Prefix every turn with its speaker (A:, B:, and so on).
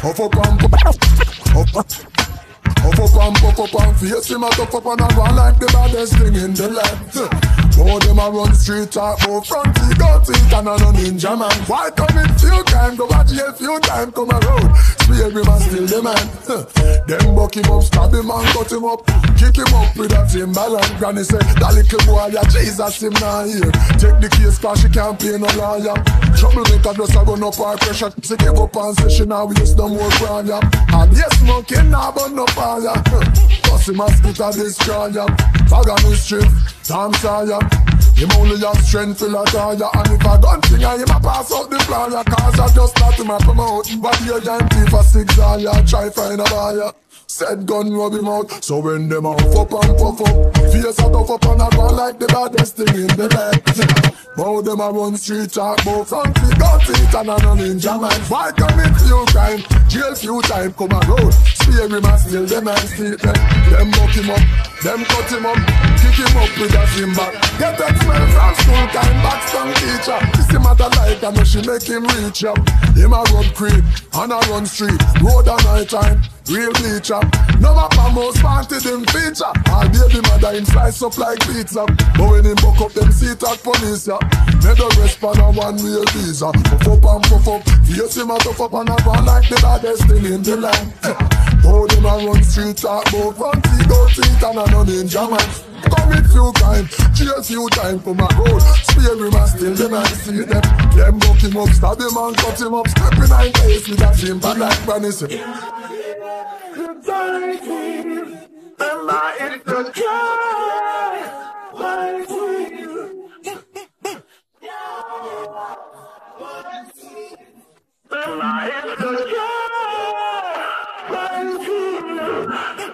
A: Puff up and puff up. Puff up and puff up face him a tough up and I run like the baddest thing in the land. More them a run street talk, more front feet, go teeth and a no ninja man. Why come in few time, go a jail few time, come around. Spare him and still the man. them buck him up, stab him and cut him up. Kick him up with a Timberland. Granny say, that little boy, yeah, Jesus, him now here. Take the case cause she can't pay no lawyer. Troublemaker just a run up our pressure. She give up and say she now waste no more crime, yeah. And yes, smoking now, but no fire. Cause him a spit a destroy, yeah. Fag on his street, damn sire. Him only have strength to la tire And if I gun thing I him a pass out the flyer Cause I just start to my promote But you giant for six all ya Try find a buyer Said gun rub him out So when them a huff up and puff up Face a tough up and I go like the baddest thing in the land Bow them a run street talk front feet got it and no ninja man. Why commit few crime Jail few time come a road. Spear him and steal them and steal them. Them buck him up Them cut him up. Kick him up with a back. Get that smell from school time back at and she make him reach up Him a road creep and a run street. Road a night time Real bleacher. No mapper most wanted him feature. All baby mother him slice up like pizza. But when him buck up them seat at police ya Made the respond on one real visa. Puff up and puff up. Face him a tough up and a run like the baddest thing in the land How them a run street talk Bout front feet, go teeth and a no ninja man. Commit few time, chase few time for my road. Spare him and still them and see them. Them buck him up, stab him and cut him up. Stepping in face with a simple like say
B: Am I in control? My Am I in control? My